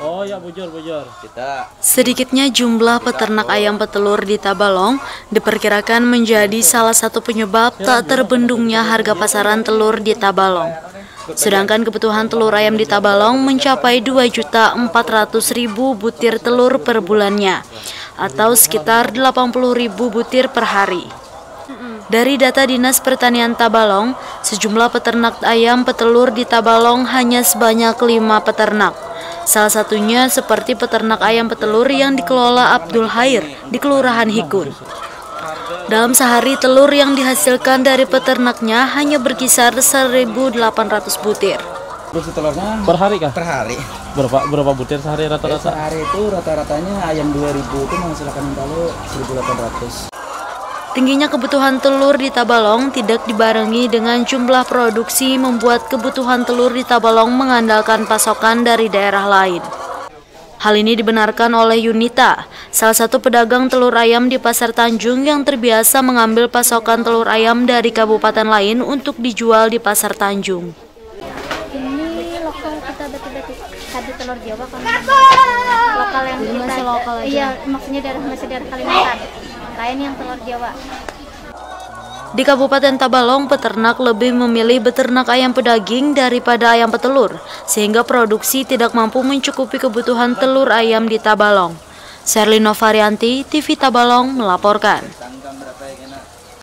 Oh ya bujur bujur. Kita Sedikitnya jumlah peternak ayam petelur di Tabalong diperkirakan menjadi salah satu penyebab tak terbendungnya harga pasaran telur di Tabalong. Sedangkan kebutuhan telur ayam di Tabalong mencapai 2.400.000 butir telur per bulannya atau sekitar 80.000 butir per hari. Dari data Dinas Pertanian Tabalong, sejumlah peternak ayam petelur di Tabalong hanya sebanyak lima peternak. Salah satunya seperti peternak ayam petelur yang dikelola Abdul Hair di Kelurahan Hikun. Dalam sehari telur yang dihasilkan dari peternaknya hanya berkisar 1.800 butir. Produksi telurnya Per hari kah? per hari. Berapa berapa butir sehari rata-rata? hari itu rata-ratanya ayam 2000 itu menghasilkan kalau 1800. Tingginya kebutuhan telur di Tabalong tidak dibarengi dengan jumlah produksi membuat kebutuhan telur di Tabalong mengandalkan pasokan dari daerah lain. Hal ini dibenarkan oleh Yunita, salah satu pedagang telur ayam di Pasar Tanjung yang terbiasa mengambil pasokan telur ayam dari kabupaten lain untuk dijual di Pasar Tanjung. ini lokal kita betul-betul tadi telur Jawa kan lokal yang kita masih lokal aja. iya maksudnya dari masih dari Kalimantan lain yang telur Jawa Di Kabupaten Tabalong, peternak lebih memilih beternak ayam pedaging daripada ayam petelur, sehingga produksi tidak mampu mencukupi kebutuhan telur ayam di Tabalong. Serlino Varianti, TV Tabalong melaporkan.